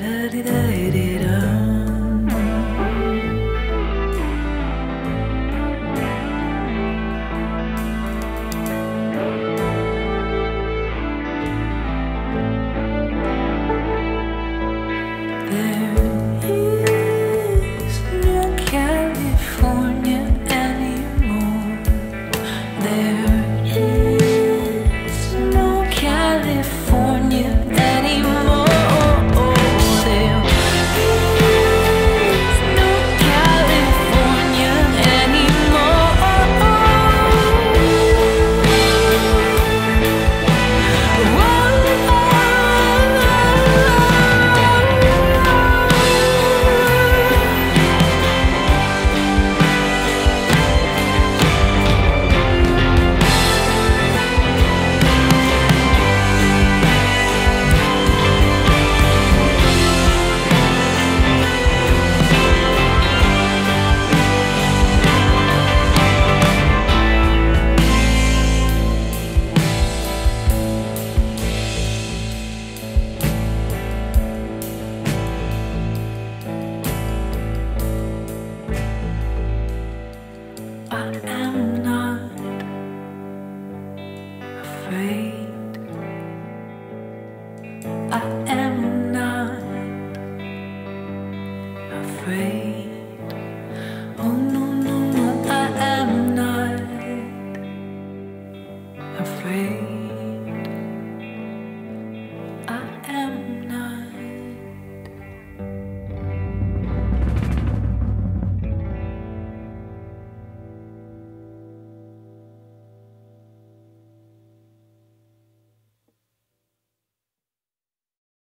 da da da da afraid. I am not afraid.